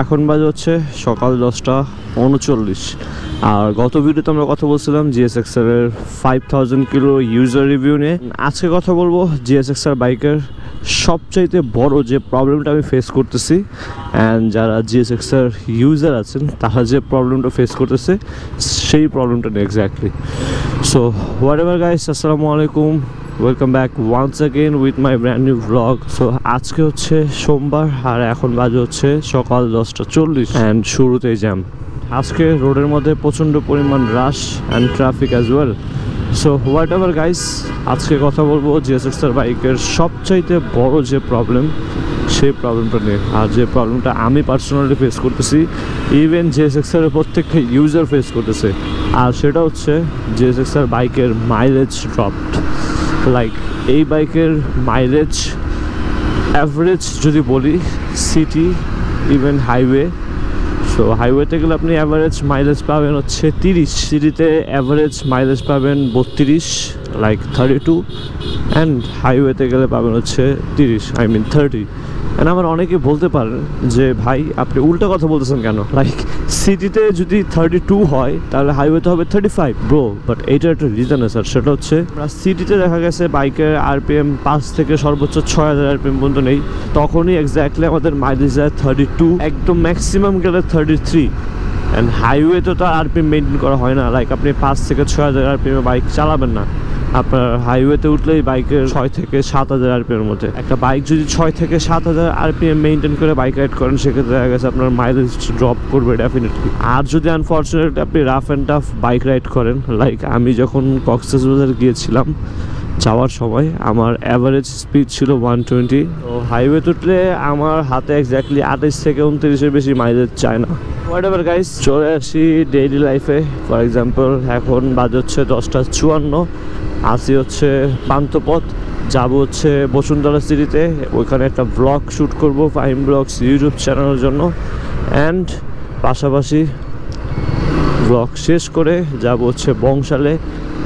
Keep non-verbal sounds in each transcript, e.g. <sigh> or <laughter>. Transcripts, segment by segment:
এখন বাজে হচ্ছে সকাল দশটা উনচল্লিশ। আর গত ভিডিওতে আমরা কথা বলছিলাম জিএসএক্স এর five thousand kilo user review নিয়ে। আজকে কথা বলব জিএসএক্স আর বাইকের সবচাইতে বড় যে প্রবলেমটা আমি ফেস করতেছি অ্যান্ড যারা জিএসএক্স এর ইউজার আছেন, তারা যে প্রবলেমটা ফেস করতেছে, সেই প্রবলেমটা নিয়ে exactly so whatever guys আসসালামু আলাইকুম। Welcome back once again with my brand new blog so আজকে হচ্ছে সোমবার আর এখন বাজে হচ্ছে সকাল দশটা চল্লিশ। অ্যান্ড শুরুতেই জ্যাম আজকে রোডের মধ্যে প্রচণ্ড পরিমাণ rush and traffic as well so whatever guys আজকে কথা বলব জিএসএক্সআর বাইকের সবচাইতে বড় যে প্রবলেম সেই প্রবলেমটা নিয়ে। আর যে প্রবলেমটা আমি পার্সোনালি ফেস করতেছি even G S X R প্রত্যেকটা ইউজার ফেস করতেছে। আর সেটা হচ্ছে জিএসএক্সআর বাইকের মাইলেজ ড্রপড লাইক এই বাইকের মাইলেজ অ্যাভারেজ যদি বলি সিটি ইভেন হাইওয়ে সো হাইওয়েতে গেলে আপনি অ্যাভারেজ মাইলেজ পাবেন হচ্ছে তিরিশ সিটিতে অ্যাভারেজ মাইলেজ পাবেন বত্রিশ। লাইক থার্টি টু অ্যান্ড হাইওয়েতে গেলে পাবেন হচ্ছে তিরিশ আই মিন থার্টি অ্যান্ড আমার অনেকে বলতে পারেন যে, ভাই, আপনি উল্টো কথা বলতেছেন কেন? <laughs> লাইক সিটিতে যদি থার্টি টু হয়, তাহলে হাইওয়েতে হবে থার্টি ফাইভ ব্রো বাট এইটার একটা রিজন আছে। স্যার সেটা হচ্ছে সিটিতে দেখা গেছে বাইকের আরপিএম পাঁচ থেকে সর্বোচ্চ ছয় হাজার আরপিএম পর্যন্ত নেই। তখনই এক্স্যাক্টলি আমাদের মাইলেজ যায় থার্টি টু একদম ম্যাক্সিমাম গেলে থার্টি থ্রি অ্যান্ড হাইওয়েতে তো আরপিএম মেনটেন করা হয় না। লাইক আপনি পাঁচ থেকে ছয় হাজার আরপিএম বাইক চালাবেন না। আপনার হাইওয়েতে উঠলেই বাইকের ছয় থেকে সাত হাজার আরপিএমের মধ্যে। একটা বাইক যদি ছয় থেকে সাত হাজার আরপিএম মেনটেন করে বাইক রাইড করেন, সেক্ষেত্রে দেখা গেছে আপনার মাইলেজ ড্রপ করবে ডেফিনেটলি আর যদি আনফর্চুনেটলি আপনি rough and tough bike ride করেন লাইক আমি যখন কক্সেস বাজার গিয়েছিলাম যাওয়ার সময়, আমার অ্যাভারেজ স্পিড ছিল ওয়ান টোয়েন্টি তো হাইওয়ে উঠলে আমার হাতে এক্স্যাক্টলি আঠাইশ থেকে উনত্রিশের বেশি মাইলেজ চায় না। হোয়াট এভার গাইস চলে আসি ডেইলি লাইফে ফর এক্সাম্পল এখন বাজে হচ্ছে দশটা চুয়ান্ন। আসি হচ্ছে পান্তপথ যাব হচ্ছে বসুন্ধরা সিটিতে। ওইখানে একটা ব্লগ শ্যুট করব ফাইম ব্লগস ইউটিউব চ্যানেলের জন্য। অ্যান্ড পাশাপাশি ব্লগ শেষ করে যাব হচ্ছে বংশালে।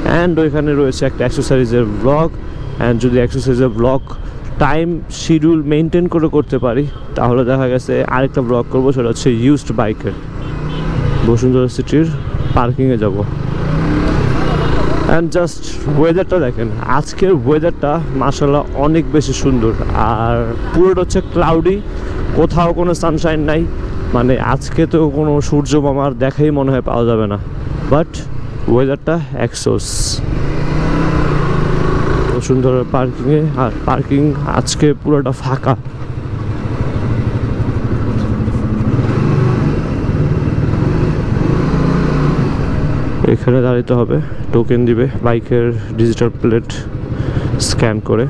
অ্যান্ড ওইখানে রয়েছে একটা এক্সারসাইজের ব্লগ অ্যান্ড যদি এক্সারসাইজের ব্লগ টাইম শিডিউল মেনটেন করে করতে পারি, তাহলে দেখা গেছে আরেকটা ব্লগ করব, সেটা হচ্ছে ইউজড বাইকের বসুন্ধরা সিটির পার্কিংয়ে যাব। অ্যান্ড জাস্ট ওয়েদারটা দেখেন, আজকের ওয়েদারটা মাসাল্লাহ অনেক বেশি সুন্দর। আর পুরোটা হচ্ছে ক্লাউডি কোথাও কোনো সানশাইন নাই। মানে আজকে তো কোনো সূর্য মামার দেখাই মনে হয় পাওয়া যাবে না। বাট ওয়েদারটা একসোস বসুন্ধরা পার্কিংয়ে আর পার্কিং আজকে পুরোটা ফাঁকা। এখানে দাঁড়াতে হবে টোকেন দিবে বাইকের ডিজিটাল প্লেট স্ক্যান করে।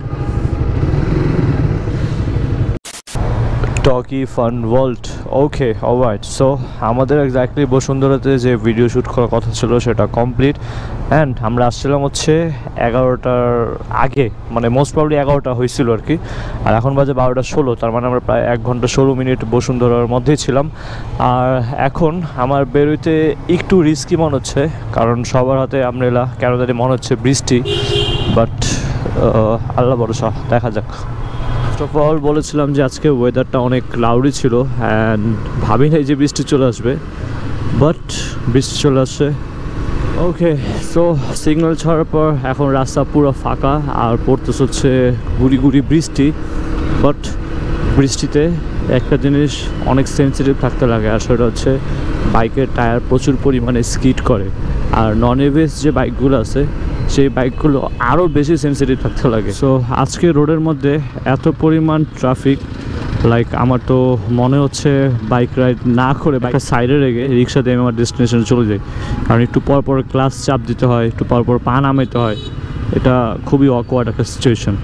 Toggi fun world okay alright so আমাদের এক্স্যাক্টলি বসুন্ধরাতে যে ভিডিও শ্যুট করার কথা ছিল সেটা কমপ্লিট অ্যান্ড আমরা আসছিলাম হচ্ছে এগারোটার আগে মানে মোস্ট প্রবলি এগারোটা হয়েছিল আর কি। আর এখন বাজে বারোটা ষোলো, তার মানে আমরা প্রায় এক ঘণ্টা ষোলো মিনিট বসুন্ধরার মধ্যেই ছিলাম। আর এখন আমার বেরোইতে একটু রিস্কি মনে হচ্ছে, কারণ সবার হাতে আমরেলা কেন জানি মনে হচ্ছে বৃষ্টি। বাট আল্লাহ ভরসা, দেখা যাক। ফার্স্ট অফ অল বলেছিলাম যে আজকে ওয়েদারটা অনেক ক্লাউডি ছিল অ্যান্ড ভাবি নাই যে বৃষ্টি চলে আসবে বাট বৃষ্টি চলে আসছে। ওকে সো সিগন্যাল ছাড়ার পর এখন রাস্তা পুরো ফাঁকা, আর পড়তেছে হচ্ছে গুড়ি গুড়ি বৃষ্টি বাট বৃষ্টিতে একটা জিনিস অনেক সেন্সিটিভ থাকতে লাগে, আর সেটা হচ্ছে বাইকের টায়ার প্রচুর পরিমাণে স্কিড করে, আর নন এভিএস যে বাইকগুলো আছে সেই বাইকগুলো আরও বেশি সেন্সিটিভ থাকতে লাগে। সো আজকে রোডের মধ্যে এত পরিমাণ ট্রাফিক লাইক আমার তো মনে হচ্ছে বাইক রাইড না করে বাইকের সাইডে রেখে রিক্সা দিয়ে আমি আমার ডেস্টিনেশনে চলে যাই। কারণ একটু পর পর ক্লাস চাপ দিতে হয়, একটু পর পর পা নামাইতে হয়, এটা খুবই অকওয়ার্ড একটা সিচুয়েশন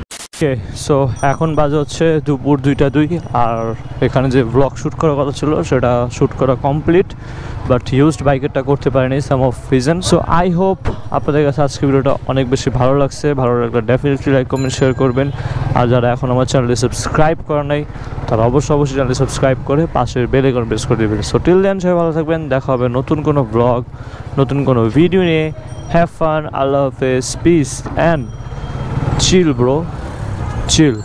ওকে সো এখন বাজে হচ্ছে দুপুর দুইটা দুই, আর এখানে যে ব্লগ শ্যুট করার কথা ছিল, সেটা শ্যুট করা কমপ্লিট বাট ইউজড বাইকেরটা করতে পারিনি some of reason so I hope আপনাদের কাছে আজকে ভিডিওটা অনেক বেশি ভালো লাগছে, ভালো লাগলে ডেফিনেটলি লাইক কমেন্ট শেয়ার করবেন। আর যারা এখন আমার চ্যানেলটি সাবস্ক্রাইব করা নাই, তারা অবশ্যই অবশ্যই চ্যানেলটি সাবস্ক্রাইব করে পাশের বেল আইকন প্রেস করে দেবেন। সো টিল দেন সবাই ভালো থাকবেন, দেখা হবে নতুন কোনো ব্লগ নতুন কোনো ভিডিও নিয়ে। হ্যাভ ফান আল্লাহ হাফেজ peace and chill bro chill.